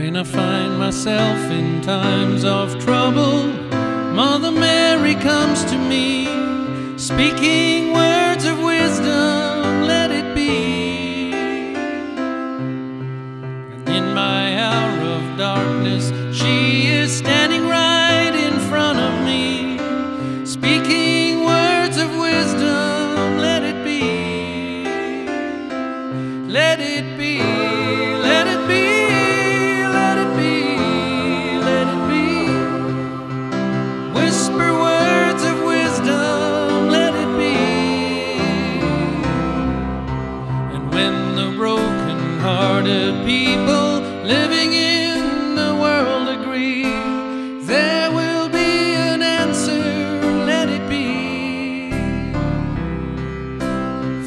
I find myself in times of trouble, Mother Mary comes to me, speaking words of wisdom, broken-hearted people living in the world agree, there will be an answer, let it be.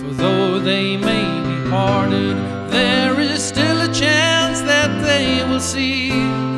For though they may be parted, there is still a chance that they will see.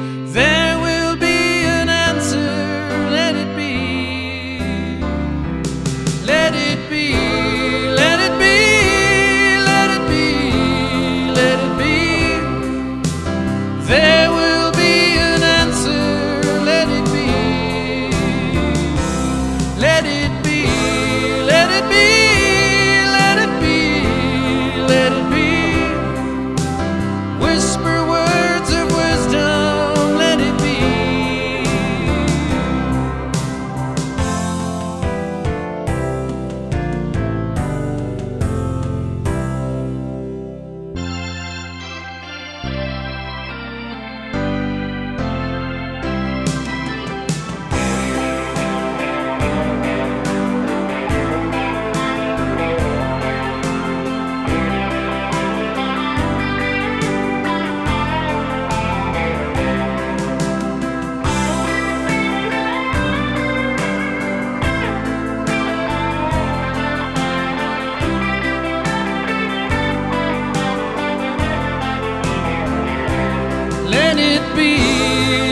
be,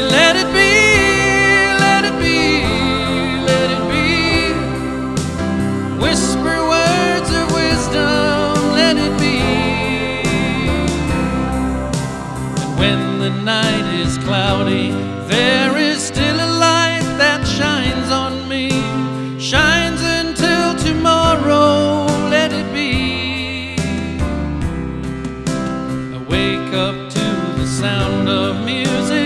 let it be, let it be, let it be. Whisper words of wisdom, let it be. And when the night is cloudy, there is still a light that shines on me, shines until tomorrow, let it be. I wake up to the sound music.